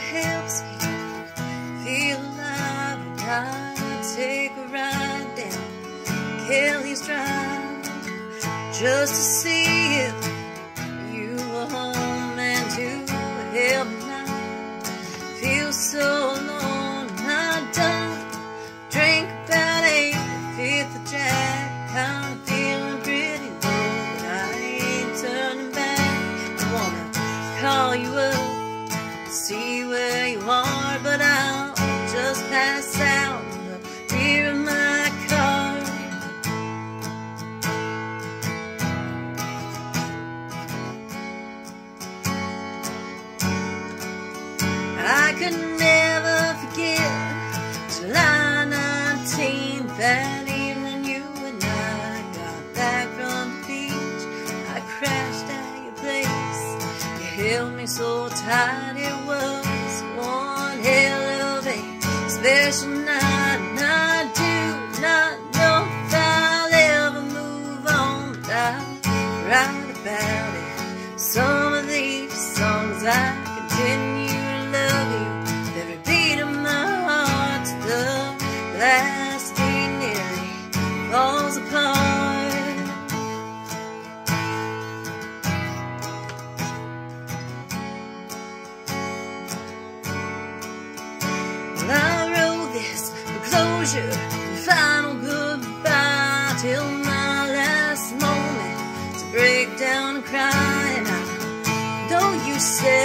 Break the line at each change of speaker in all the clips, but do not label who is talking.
helps me feel alive when I take a ride down Kelly's Drive just to see if you were home and to help me not feel so alone. I don't drink about eight, fifth of Jack, of feeling pretty low, but I ain't turning back. I wanna call you up, see where you are, but I'll just pass out in the rear of my car. I could never forget July 19th, held me so tight, it was one hell of a special night. And I do not know if I'll ever move on, but write about closure, the final goodbye till my last moment to break down and cry. And I know you said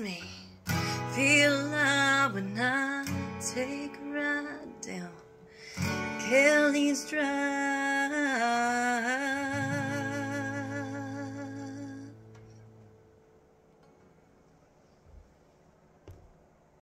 me feel alive when I take a ride down Kelly's Drive.